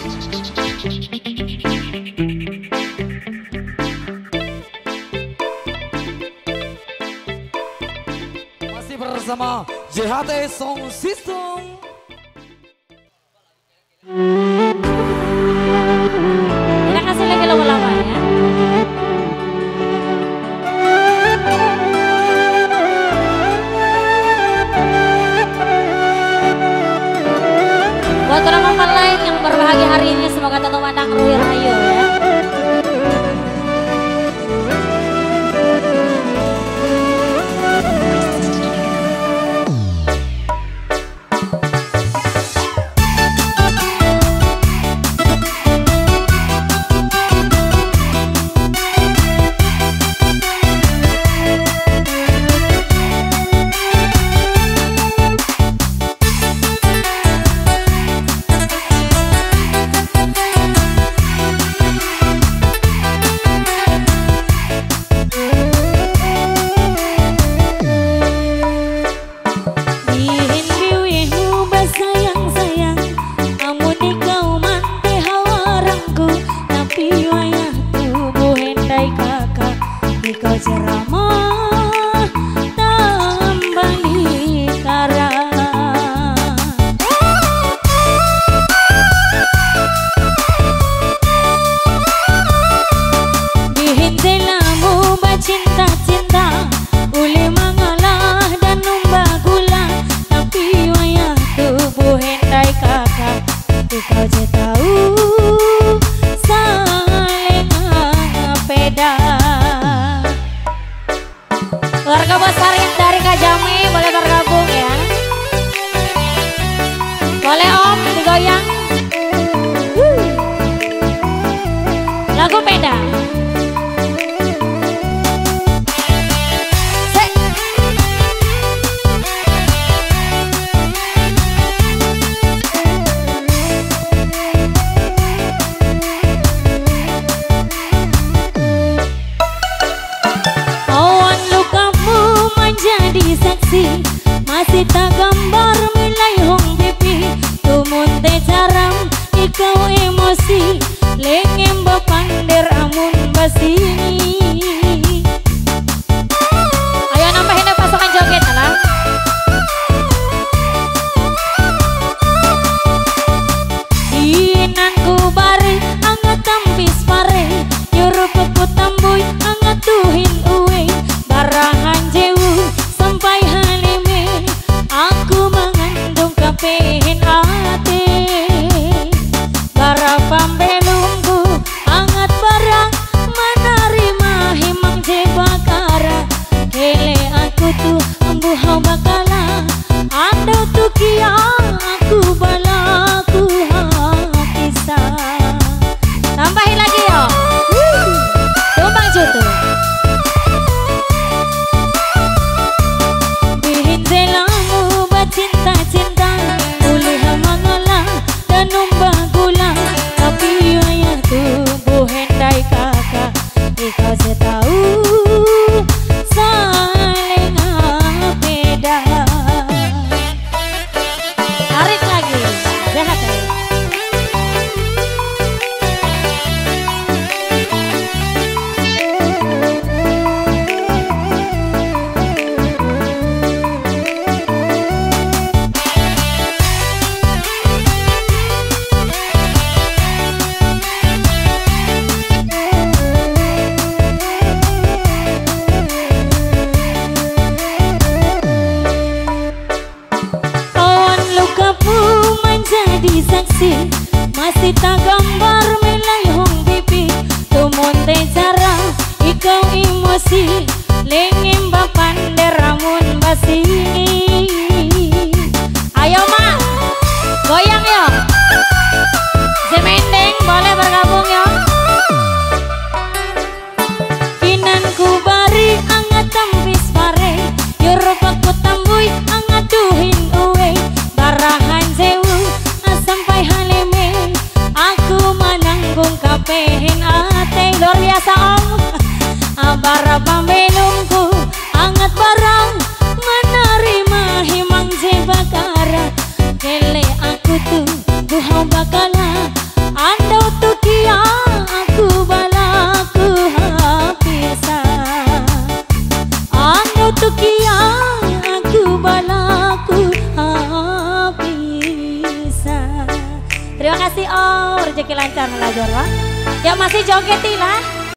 Masih bersama JHT Song System Katoto Watang Ruhi Rayu goyang lagu beda Awan lukamu menjadi seksi Masih tak gambar how much seksi Masih tak gambar milai hong pipi. Tumunte cara ikaw emosi. Lengim bapan deramun basi. Ayo ma, goyang yo. Semendeng boleh bergabung yo. Kinan ku bari angat tampis pare. Yoro pakut tambui angat duhin uwe. Barang luar biasa om. Abara paminumku Angat barang. Menerima himang jebakara Kele aku tu Buhau bakala. Anda tu kia Aku balaku habisa. Anda tu kia Aku balaku habisa. Terima kasih om. Rezeki lancar melajar lah Ya masih joget lah.